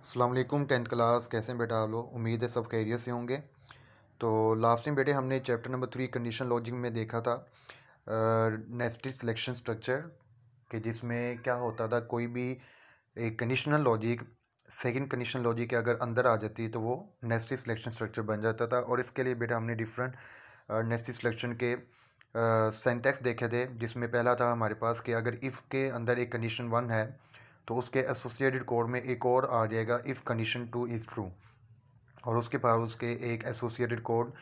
वालेकुम, tenth class, कैसे हैं बेटा आप लोग? उम्मीद है सब खैरियत से होंगे। तो लास्ट टाइम बेटे हमने chapter number three condition logic में देखा था नेस्टेड सिलेक्शन स्ट्रक्चर कि जिसमें क्या होता था, कोई भी एक conditional logic second condition logic अगर अंदर आ जाती है तो वो नेस्टेड सिलेक्शन स्ट्रक्चर बन जाता था। और इसके लिए बेटा हमने डिफरेंट नेस्टेड सिलेक्शन के सेंटेक्स देखे थे, जिसमें पहला था हमारे पास कि अगर इफ़ के अंदर एक कंडीशन वन है तो उसके एसोसिएटेड कोड में एक और आ जाएगा if condition two is true और उसके पास उसके एक एसोसिएटेड कोड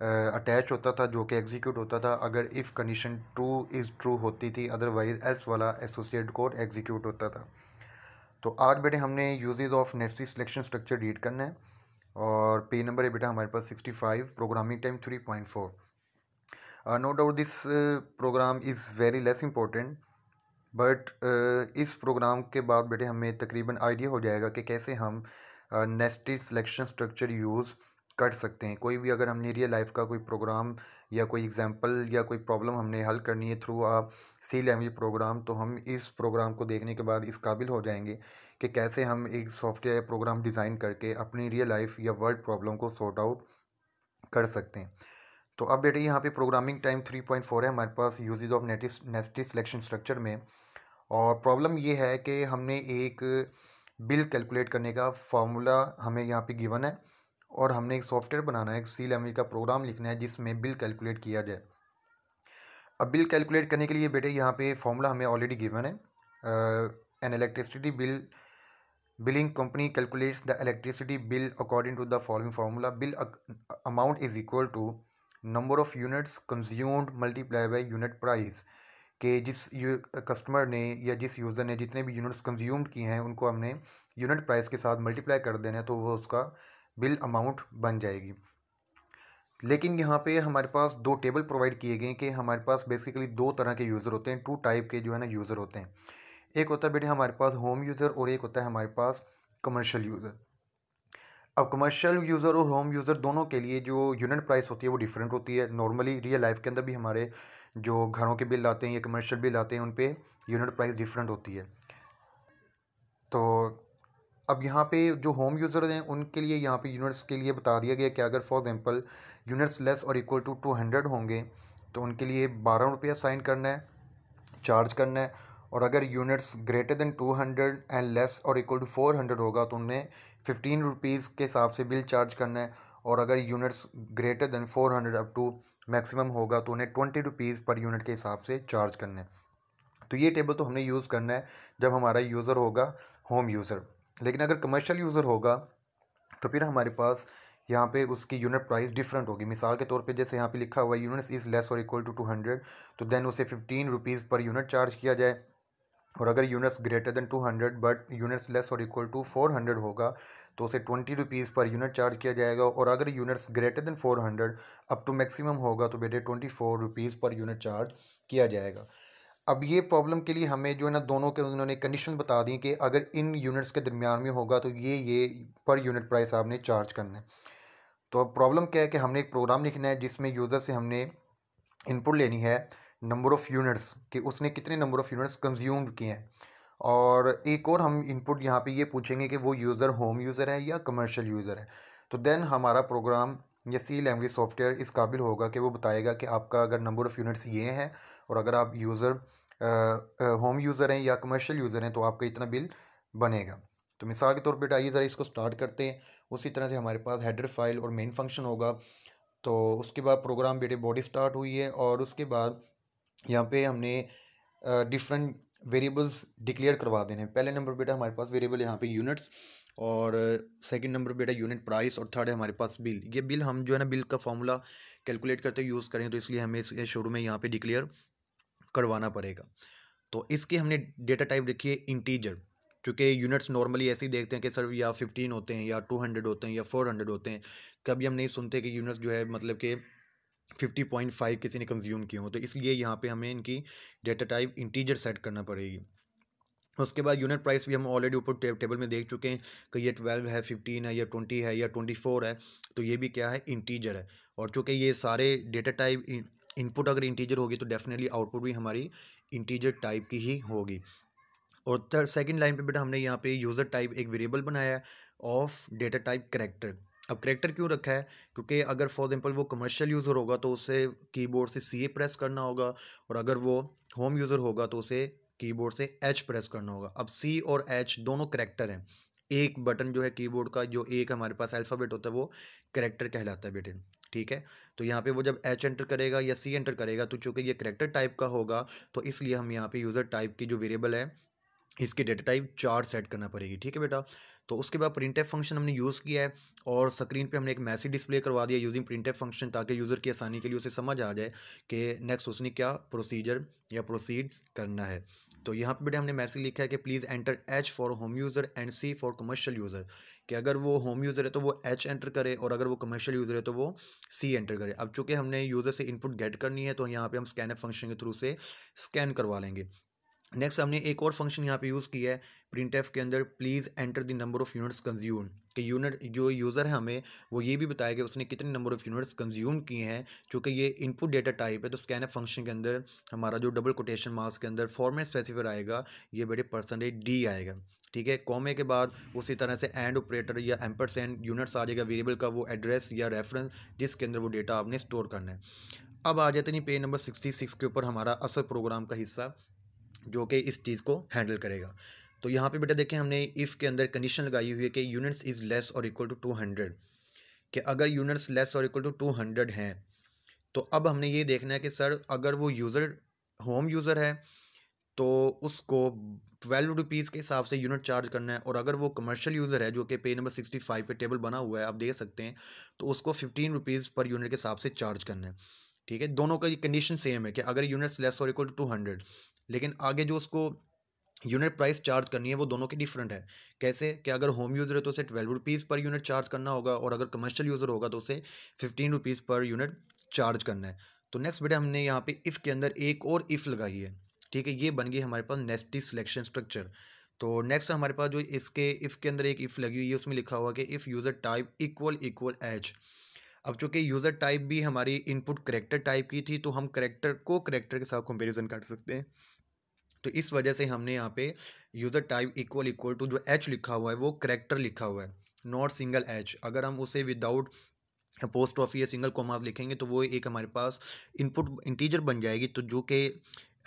अटैच होता था, जो कि एग्जीक्यूट होता था, अगर if condition two is true होती थी अदरवाइज़ एस वाला एसोसिएटेड कोड एग्जीक्यूट होता था। तो आज बेटे हमने यूजेज ऑफ़ नेटसी सिलेक्शन स्ट्रक्चर रीड करना है, और पे नंबर है बेटा हमारे पास sixty five programming time three point four no doubt this program is very less important but uh, इस प्रोग्राम के बाद बेटे हमें तकरीबन आइडिया हो जाएगा कि कैसे हम नेस्टेड सिलेक्शन स्ट्रक्चर यूज़ कर सकते हैं। कोई भी अगर हमने रियल लाइफ का कोई प्रोग्राम या कोई एग्जांपल या कोई प्रॉब्लम हमने हल करनी है through a C language program तो हम इस प्रोग्राम को देखने के बाद इस काबिल हो जाएँगे कि कैसे हम एक सॉफ्टवेयर प्रोग्राम डिज़ाइन करके अपनी रियल लाइफ या वर्ल्ड प्रॉब्लम को सॉर्ट आउट कर सकते हैं। तो अब बेटे यहाँ पे programming time three point four है। हमारे पास यूजेज ऑफ़ नेटिस नेस्टेड सिलेक्शन स्ट्रक्चर में और प्रॉब्लम ये है कि हमने एक बिल कैलकुलेट करने का फार्मूला हमें यहाँ पे गिवन है और हमने एक सॉफ्टवेयर बनाना है, एक सी लैंग्वेज का प्रोग्राम लिखना है जिसमें बिल कैलकुलेट किया जाए। अब बिल कैलकुलेट करने के लिए बेटे यहाँ पे फार्मूला हमें ऑलरेडी गिवन है। An electricity bill billing company calculates the electricity bill according to the following formula bill amount is equal to number of units consumed multiply by unit price कि जिस कस्टमर ने या जिस user ने जितने भी units consume किए हैं, उनको हमने यूनिट प्राइस के साथ मल्टीप्लाई कर देना है तो वो उसका बिल अमाउंट बन जाएगी। लेकिन यहाँ पे हमारे पास दो टेबल प्रोवाइड किए गए कि हमारे पास बेसिकली दो तरह के यूज़र होते हैं टू टाइप के जो है ना यूज़र होते हैं। एक होता है बेटे हमारे पास होम यूज़र और एक होता है हमारे पास कमर्शियल यूज़र अब कमर्शियल यूज़र और होम यूज़र दोनों के लिए जो यूनिट प्राइस होती है वो डिफरेंट होती है। नॉर्मली रियल लाइफ के अंदर भी हमारे जो घरों के बिल आते हैं या कमर्शियल बिल आते हैं, उन पर यूनिट प्राइस डिफरेंट होती है। तो अब यहाँ पे जो होम यूज़र हैं, उनके लिए यहाँ पे यूनिट्स के लिए बता दिया गया कि अगर फॉर एग्जांपल यूनिट्स लेस और इक्वल टू टू हंड्रेड होंगे तो उनके लिए बारह रुपया साइन करना है चार्ज करना है। और अगर units greater than two hundred and less और इक्वल टू फोर हंड्रेड होगा तो उन्हें फिफ्टीन रुपीज़ के हिसाब से बिल चार्ज करना है और अगर units greater than four hundred up to maximum होगा तो उन्हें ट्वेंटी रुपीज़ पर यूनिट के हिसाब से चार्ज करना है। तो ये टेबल तो हमने यूज़ करना है जब हमारा यूज़र होगा होम यूज़र लेकिन अगर कमर्शियल यूज़र होगा तो फिर हमारे पास यहाँ पे उसकी यूनिट प्राइस डिफरेंट होगी। मिसाल के तौर पे जैसे यहाँ पे लिखा हुआ यूनिट्स इज़ लेस और इक्वल टू टू हंड्रेड तो देन उसे fifteen rupees per unit charge किया जाए। और अगर units greater than two hundred but units less और इक्वल टू फोर हंड्रेड होगा तो उसे twenty rupees per unit charge किया जाएगा और अगर units greater than four hundred up to maximum होगा तो बेटे twenty four rupees per unit charge किया जाएगा। अब ये प्रॉब्लम के लिए हमें जो है ना, दोनों के उन्होंने कंडीशन बता दी कि अगर इन यूनिट्स के दरमियान में होगा तो ये ये पर यूनिट प्राइस आपने चार्ज करना है। तो अब प्रॉब्लम क्या है कि हमने एक प्रोग्राम लिखना है जिसमें यूज़र से हमने इनपुट लेनी है। नंबर ऑफ़ यूनिट्स कि उसने कितने नंबर ऑफ़ यूनिट्स कंज्यूम किए हैं। और एक और हम इनपुट यहाँ पे ये पूछेंगे कि वो यूज़र होम यूज़र है या कमर्शियल यूज़र है। तो देन हमारा प्रोग्राम या सी लैंग्वेज सॉफ्टवेयर इस काबिल होगा कि वो बताएगा कि आपका अगर नंबर ऑफ़ यूनिट्स ये हैं और अगर आप यूज़र होम यूज़र हैं या कमर्शियल यूज़र हैं तो आपका इतना बिल बनेगा। तो मिसाल के तौर पर आइए ज़रा इसको स्टार्ट करते हैं। उसी तरह से हमारे पास हेडर फ़ाइल और मेन फ़ंक्शन होगा। तो उसके बाद प्रोग्राम बेटे बॉडी स्टार्ट हुई है और उसके बाद यहाँ पे हमने डिफरेंट वेरिएबल्स डिक्लेयर करवा देने हैं। पहले नंबर बेटा हमारे पास वेरिएबल यहाँ पे यूनिट्स और सेकंड नंबर बेटा यूनिट प्राइस और थर्ड है हमारे पास बिल ये बिल हम जो है ना बिल का फॉर्मूला कैलकुलेट करते यूज़ करें तो इसलिए हमें इस शुरू में यहाँ पे डिक्लेयर करवाना पड़ेगा। तो इसके हमने डेटा टाइप रखी है इंटीजर क्योंकि यूनिट्स नॉर्मली ऐसे ही देखते हैं कि सर या फिफ्टीन होते हैं या टू हंड्रेड होते हैं या फोर हंड्रेड होते हैं। कभी हम नहीं सुनते कि यूनिट्स जो है मतलब कि फिफ्टी पॉइंट फाइव किसी ने कंज्यूम किए हो तो इसलिए यहाँ पे हमें इनकी डेटा टाइप इंटीजर सेट करना पड़ेगी। उसके बाद यूनिट प्राइस भी हम ऑलरेडी ऊपर टे, टेबल में देख चुके हैं कि ये ट्वेल्व है फिफ्टीन है या ट्वेंटी है या ट्वेंटी फोर है तो ये भी क्या है इंटीजर है। और चूँकि ये सारे डेटा टाइप इनपुट अगर इंटीजर होगी तो डेफिनेटली आउटपुट भी हमारी इंटीजर टाइप की ही होगी। और थर्ड सेकंड लाइन पे बेटा हमने यहाँ पे यूज़र टाइप एक वेरिएबल बनाया है ऑफ़ डेटा टाइप करेक्टर। अब करेक्टर क्यों रखा है? क्योंकि अगर फॉर एग्जांपल वो कमर्शियल यूज़र होगा तो उसे कीबोर्ड से सी ए प्रेस करना होगा और अगर वो होम यूज़र होगा तो उसे कीबोर्ड से एच प्रेस करना होगा। अब सी और एच दोनों करेक्टर हैं। एक बटन जो है कीबोर्ड का, जो एक हमारे पास अल्फ़ाबेट होता है, वो करेक्टर कहलाता है बेटे। ठीक है? तो यहाँ पे वो जब एच एंटर करेगा या सी एंटर करेगा तो चूँकि ये करेक्टर टाइप का होगा तो इसलिए हम यहाँ पे यूज़र टाइप की जो वेरिएबल है इसकी डेटा टाइप चार सेट करना पड़ेगी, ठीक है बेटा? तो उसके बाद प्रिंट एफ़ फ़ंक्शन हमने यूज़ किया है और स्क्रीन पे हमने एक मैसेज डिस्प्ले करवा दिया यूजिंग प्रिंट एफ़ फ़ंक्शन ताकि यूज़र की आसानी के लिए उसे समझ आ जाए कि नेक्स्ट उसने क्या प्रोसीजर या प्रोसीड करना है। तो यहाँ पे बेटे हमने मैसेज लिखा है कि please enter H for home user and C for commercial user कि अगर वो होम यूज़र है तो वो एच एंटर करे और अगर वो कमर्शियल यूज़र है तो वो सी एंटर करे। अब चूँकि हमने यूज़र से इनपुट गेट करनी है तो यहाँ पे हम स्कैन फ़ंक्शन के थ्रू से स्कैन करवा लेंगे। नेक्स्ट हमने एक और फ़ंक्शन यहाँ पे यूज़ किया है प्रिंट के अंदर please enter the number of units consume कि यूनिट जो यूज़र है हमें, वो ये भी बताया कि उसने कितने नंबर ऑफ़ यूनिट्स कंज्यूम किए हैं क्योंकि ये इनपुट डेटा टाइप है तो स्कैन एफ़ फ़ंक्शन के अंदर, हमारा जो डबल कोटेशन मार्क्स के अंदर फॉर्मेट स्पेसिफायर आएगा, ये बड़े परसेंटेज डी आएगा. ठीक है? कॉमे के बाद, उसी तरह से एंड ऑपरेटर या एम्पर एंड यूनिट्स आ जाएगा वेरिएबल का वो एड्रेस या रेफरेंस जिसके अंदर वो डेटा आपने स्टोर करना है. अब आ जाते नहीं पेज नंबर सिक्सटी सिक्स के ऊपर हमारा असल प्रोग्राम का हिस्सा. जो कि इस चीज़ को हैंडल करेगा। तो यहाँ पे बेटा देखें हमने इफ़ के अंदर कंडीशन लगाई हुई है कि यूनिट्स इज़ लेस और इक्वल टू टू हंड्रेड। कि अगर यूनिट्स लेस और इक्वल टू टू हंड्रेड हैं तो अब हमने ये देखना है कि सर, अगर वो यूज़र, होम यूज़र है तो उसको ट्वेल्व रुपीज़ के हिसाब से यूनिट चार्ज करना है। और अगर वो कमर्शियल यूज़र है, जो कि पे नंबर सिक्सटी फाइव पर टेबल बना हुआ है, आप देख सकते हैं तो उसको फिफ्टीन रुपीज़ पर यूनिट के हिसाब से चार्ज करना है। ठीक है? दोनों का कंडीशन सेम है कि अगर यूनिट्स लेस और इक्वल टू टू हंड्रेड लेकिन आगे जो उसको यूनिट प्राइस चार्ज करनी है, वो दोनों की डिफरेंट है। कैसे? कि अगर होम यूज़र है तो उसे twelve rupees per unit charge करना होगा और अगर कमर्शियल यूज़र होगा तो उसे fifteen rupees per unit charge करना है। तो नेक्स्ट बेटा हमने यहाँ पे इफ़ के अंदर एक और इफ़ लगाई है। ठीक है, ये बन गई हमारे पास नेस्टी सिलेक्शन स्ट्रक्चर तो नेक्स्ट हमारे पास जो इसके इफ़ के अंदर एक इफ़ लगी हुई है, उसमें लिखा हुआ कि if user type equal equal H अब चूँकि यूज़र टाइप भी हमारी इनपुट करेक्टर टाइप की थी तो हम करेक्टर को करेक्टर के साथ कंपेरिजन कर सकते हैं। तो इस वजह से हमने यहाँ पे user type equal equal to जो एच लिखा हुआ है, वो करेक्टर लिखा हुआ है नॉट सिंगल एच अगर हम उसे विदाउट पोस्ट ऑफ़ या सिंगल कोमाज लिखेंगे तो वो एक हमारे पास इनपुट इंटीजर बन जाएगी। तो जो कि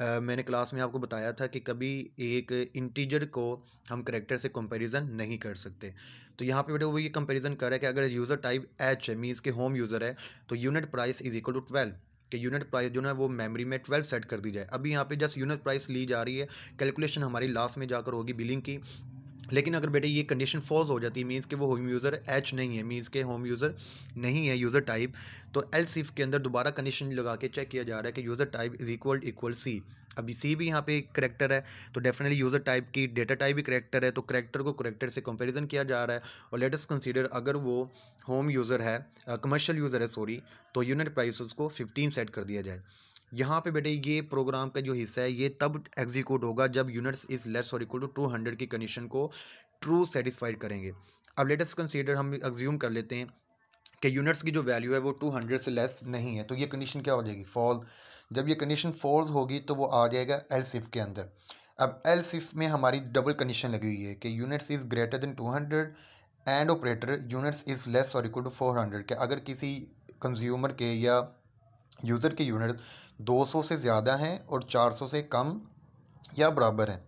मैंने क्लास में आपको बताया था कि कभी एक इंटीजर को हम करेक्टर से कंपैरिजन नहीं कर सकते। तो यहाँ पे बेटे वो ये कंपैरिजन कर रहा है कि अगर यूज़र टाइप एच है मीन्स के होम यूज़र है तो unit price is equal to twelve कि यूनिट प्राइस जो है वो मेमोरी में ट्वेल्व सेट कर दी जाए। अभी यहाँ पे जस्ट यूनिट प्राइस ली जा रही है। कैलकुलेशन हमारी लास्ट में जाकर होगी बिलिंग की। लेकिन अगर बेटे ये कंडीशन फॉल्स हो जाती है मीन्स कि वो होम यूज़र एच नहीं है मीन्स के होम यूज़र नहीं है यूज़र टाइप तो एल सिफ के अंदर दोबारा कंडीशन लगा के चेक किया जा रहा है कि user type is equal equal C अभी सी भी यहाँ पे एक करेक्टर है तो डेफिनेटली यूज़र टाइप की डेटा टाइप भी करेक्टर है तो करेक्टर को करेक्टर से कंपैरिजन किया जा रहा है। और लेटेस्ट कंसीडर अगर वो होम यूज़र है कमर्शियल यूज़र है सॉरी तो यूनिट प्राइस उसको फिफ्टीन सेट कर दिया जाए। यहाँ पे बेटे ये प्रोग्राम का जो हिस्सा है, ये तब एग्जीक्यूट होगा जब यूनिट्स इज़ लेस और इक्वल टू टू हंड्रेड की कंडीशन को ट्रू सेटिस्फाइड करेंगे। अब लेटेस्ट कंसीडर हम एग्ज्यूम कर लेते हैं कि यूनिट्स की जो वैल्यू है वो टू हंड्रेड से लेस नहीं है तो ये कंडीशन क्या हो जाएगी? फॉल जब ये कंडीशन फॉल्स होगी तो वो आ जाएगा एल सिफ के अंदर। अब एल सिफ में हमारी डबल कंडीशन लगी हुई है कि units is greater than two hundred and operator units is less और इक्वल टू फोर हंड्रेड के। अगर किसी कंज्यूमर के या यूज़र के यूनिट 200 से ज़्यादा हैं और 400 से कम या बराबर हैं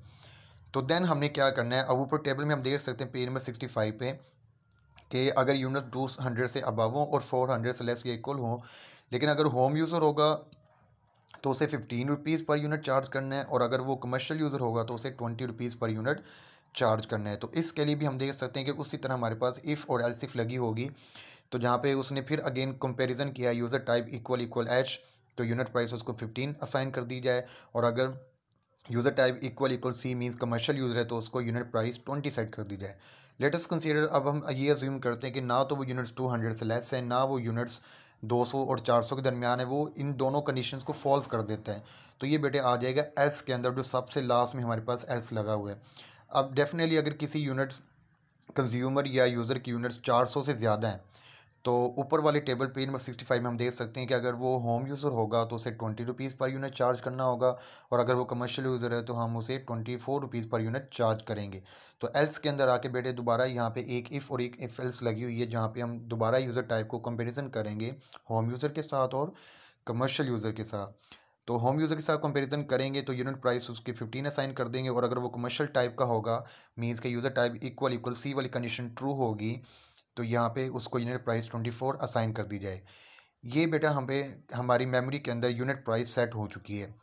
तो देन हमने क्या करना है? अब ऊपर टेबल में हम देख सकते हैं पेज नंबर सिक्सटी फाइव पे कि अगर यूनिट टू हंड्रेड से अबव हो और फोर हंड्रेड से लेस या इक्वल हो, लेकिन अगर होम यूज़र होगा तो उसे fifteen rupees per unit charge करना है और अगर वो कमर्शियल यूज़र होगा तो उसे twenty rupees per unit charge करना है। तो इसके लिए भी हम देख सकते हैं कि उसी तरह हमारे पास इफ़ और एल सिफ लगी होगी। तो जहाँ पे उसने फिर अगेन कंपैरिजन किया user type equal equal H तो यूनिट प्राइस उसको फिफ्टीन असाइन कर दी जाए। और अगर user type equal equal C means commercial user है तो उसको यूनिट प्राइस ट्वेंटी सेट कर दी जाए। लेटेस्ट कंसीडर अब हम ये अज्यूम करते हैं कि ना तो वो यूनिट्स टू हंड्रेड से लेस है, ना वो यूनिट्स दो सौ और चार सौ के दरमियान है, वो इन दोनों कंडीशंस को फॉल्स कर देते हैं। तो ये बेटे आ जाएगा एस के अंदर, जो सबसे लास्ट में हमारे पास एस लगा हुआ है। अब डेफिनेटली अगर किसी यूनिट्स कंज्यूमर या यूज़र की यूनिट्स चार सौ से ज़्यादा हैं तो ऊपर वाले table page number sixty five में हम देख सकते हैं कि अगर वो होम यूज़र होगा तो उसे twenty rupees per unit charge करना होगा और अगर वो कमर्शियल यूज़र है तो हम उसे twenty four rupees per unit charge करेंगे। तो एल्स के अंदर आके बेटे दोबारा यहाँ पे एक इफ़ और एक इफ़ एल्स लगी हुई है जहाँ पे हम दोबारा यूज़र टाइप को कंपेरिजन करेंगे होम यूज़र के साथ और कमर्शियल यूज़र के साथ। तो होम यूज़र के साथ कंपैरिजन करेंगे तो यूनिट प्राइस उसके फिफ्टीन असाइन कर देंगे और अगर वो कमर्शियल टाइप का होगा मीन्स के user type equal equal C वाली कंडीशन ट्रू होगी तो यहाँ पे उसको unit price twenty four assign कर दी जाए। ये बेटा हम हमारी मेमोरी के अंदर यूनिट प्राइस सेट हो चुकी है।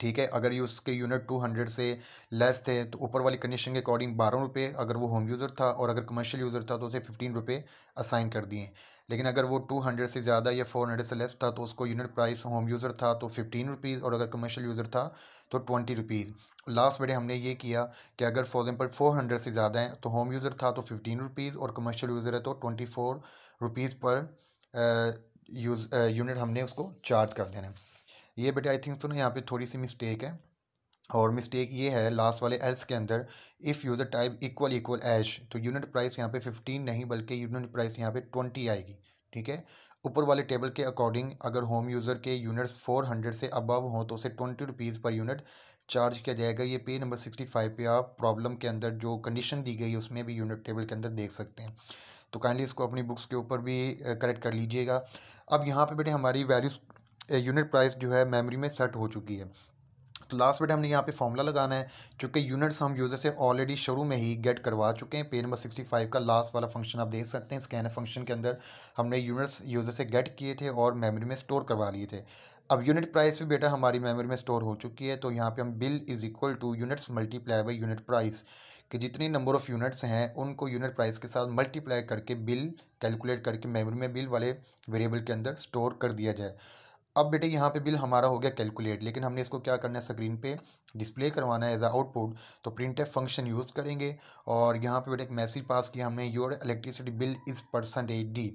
ठीक है, अगर ये उसके यूनिट टू हंड्रेड से लेस थे तो ऊपर वाली कंडीशन के अकॉर्डिंग बारह रुपये अगर वो होम यूज़र था और अगर कमर्शियल यूज़र था तो उसे फिफ्टीन रुपये असाइन कर दिए। लेकिन अगर वो टू हंड्रेड से ज़्यादा या फोर हंड्रेड से लेस था तो उसको यूनिट प्राइस होम यूज़र था तो फिफ्टीन रुपीज़ और अगर कमर्शियल यूज़र था तो ट्वेंटी रुपीज़ लास्ट वीडियो हमने ये किया कि अगर फॉर एग्जांपल फोर हंड्रेड से ज़्यादा है तो होम यूज़र था तो फिफ्टीन रुपीज़ और कमर्शियल यूज़र है तो twenty four rupees per use unit हमने उसको चार्ज कर देना है। ये बेटे आई थिंक तो ना यहाँ पे थोड़ी सी मिस्टेक है और मिस्टेक ये है लास्ट वाले एल्स के अंदर if user type equal equal H तो यूनिट प्राइस यहाँ पे फिफ्टीन नहीं बल्कि यूनिट प्राइस यहाँ पे ट्वेंटी आएगी, ठीक है? ऊपर वाले टेबल के अकॉर्डिंग अगर होम यूज़र के यूनिट्स फोर हंड्रेड से अबव हों तो उसे twenty rupees per unit charge किया जाएगा। ये पेज नंबर सिक्सटी फाइव पे आप प्रॉब्लम के अंदर जो कंडीशन दी गई है, उसमें भी यूनिट टेबल के अंदर देख सकते हैं। तो काइंडली इसको अपनी बुक्स के ऊपर भी करेक्ट कर लीजिएगा। अब यहाँ पे बेटे हमारी वैल्यूज़ यूनिट प्राइस जो है मेमोरी में सेट हो चुकी है। तो लास्ट बेटे हमने यहाँ पे फॉर्मूला लगाना है, क्योंकि यूनिट्स हम यूज़र से ऑलरेडी शुरू में ही गेट करवा चुके हैं। पेज नंबर सिक्सटी फाइव का लास्ट वाला फ़ंक्शन आप देख सकते हैं। स्कैन फ़ंक्शन के अंदर हमने यूनिट्स यूज़र से गेट किए थे और मेमोरी में स्टोर करवा लिए थे। अब यूनिट प्राइस भी बेटा हमारी मेमोरी में स्टोर हो चुकी है तो यहाँ पे हम bill is equal to units multiply by unit price कि जितनी नंबर ऑफ़ यूनिट्स हैं, उनको यूनिट प्राइस के साथ मल्टीप्लाई करके बिल कैलकुलेट करके मेमोरी में बिल वाले वेरिएबल के अंदर स्टोर कर दिया जाए। अब बेटे यहाँ पे बिल हमारा हो गया कैलकुलेट लेकिन हमने इसको क्या करना है स्क्रीन पे डिस्प्ले करवाना है एज आउटपुट तो प्रिंट एफ़ फ़ंक्शन यूज़ करेंगे और यहाँ पे बेटे एक मैसेज पास किया हमने your electricity bill is percentage D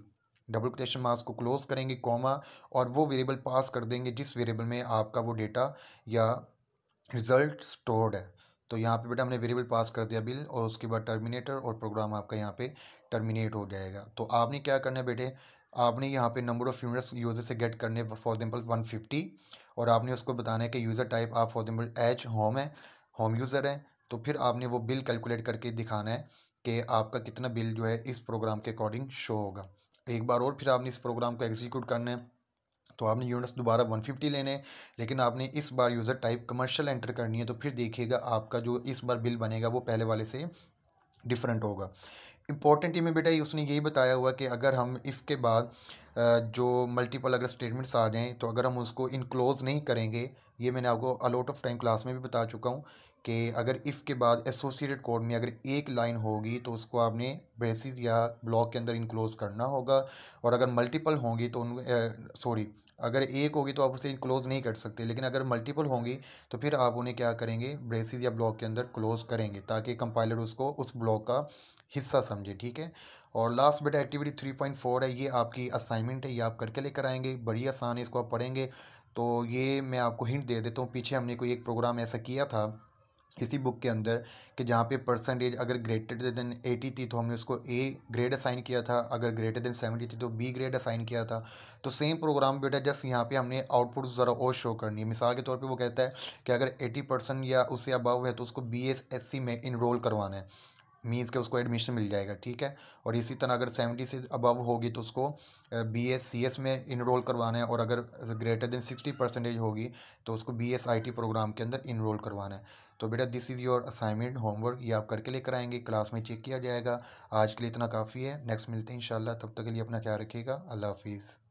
double question marks को क्लोज करेंगे, कॉमा, और वो वेरिएबल पास कर देंगे जिस वेरिएबल में आपका वो डेटा या रिज़ल्ट स्टोर्ड है। तो यहाँ पे बेटा हमने वेरिएबल पास कर दिया बिल और उसके बाद टर्मिनेटर और प्रोग्राम आपका यहाँ पे टर्मिनेट हो जाएगा। तो आपने क्या करना है बेटे, आपने यहाँ पे नंबर ऑफ़ यूनिट्स यूज़र से गेट करने फॉर एग्ज़ाम्पल वन फिफ्टी, और आपने उसको बताना है कि यूज़र टाइप, आप फॉर एग्ज़ाम्पल एच होम है, होम यूज़र है तो फिर आपने वो बिल कैलकुलेट करके दिखाना है कि आपका कितना बिल जो है इस प्रोग्राम के अकॉर्डिंग शो होगा। एक बार और फिर आपने इस प्रोग्राम को एग्जीक्यूट करना है। तो आपने यूनिट्स दोबारा 150 लेने लेकिन आपने इस बार यूज़र टाइप कमर्शियल एंटर करनी है तो फिर देखिएगा आपका जो इस बार बिल बनेगा, वो पहले वाले से डिफरेंट होगा। इंपॉर्टेंट में बेटा उसने यही बताया हुआ कि अगर हम इफ़ के बाद जो मल्टीपल अगर स्टेटमेंट्स आ जाएँ तो अगर हम उसको इनक्लोज नहीं करेंगे ये मैंने आपको अलॉट ऑफ़ टाइम क्लास में भी बता चुका हूँ कि अगर इफ़ के बाद एसोसिएटेड कोड में अगर एक लाइन होगी तो उसको आपने ब्रेसिस या ब्लॉक के अंदर इनक्लोज करना होगा। और अगर मल्टीपल होंगी तो उन सॉरी अगर एक होगी तो आप उसे क्लोज़ नहीं कर सकते। लेकिन अगर मल्टीपल होंगी तो फिर आप उन्हें क्या करेंगे? ब्रेसिस या ब्लॉक के अंदर क्लोज़ करेंगे, ताकि कंपाइलर उसको उस ब्लॉक का हिस्सा समझे, ठीक है? और लास्ट बेटा एक्टिविटी थ्री पॉइंट फोर है, ये आपकी असाइनमेंट है, ये आप करके लेकर आएँगे। बड़ी आसान है, इसको आप पढ़ेंगे। तो ये मैं आपको हिंट दे देता हूँ। पीछे हमने कोई एक प्रोग्राम ऐसा किया था इसी बुक के अंदर कि जहाँ पे परसेंटेज अगर ग्रेटर देन एटी थी तो हमने उसको ए ग्रेड असाइन किया था। अगर ग्रेटर देन सेवेंटी थी तो बी ग्रेड असाइन किया था। तो सेम प्रोग्राम बेटा जस्ट यहाँ पे हमने आउटपुट ज़रा और शो करनी है। मिसाल के तौर पे वो कहता है कि अगर एटी परसेंट या उससे अबव है तो उसको बी एस एस सी में इनरोल करवाना है। मीन्स के उसको एडमिशन मिल जाएगा, ठीक है? और इसी तरह अगर सेवेंटी से अबव होगी तो उसको बी एस सी एस में इनरोल करवाना है और अगर ग्रेटर देन सिक्सटी परसेंटेज होगी तो उसको B S I T program के अंदर इनरोल करवाना है। तो बेटा this is your assignment homework ये आप करके लेकर आएँगे क्लास में चेक किया जाएगा। आज के लिए इतना काफ़ी है। नेक्स्ट मिलते हैं इंशाल्लाह, तब तक के लिए अपना ख्याल रखिएगा। अल्लाह हाफिज़।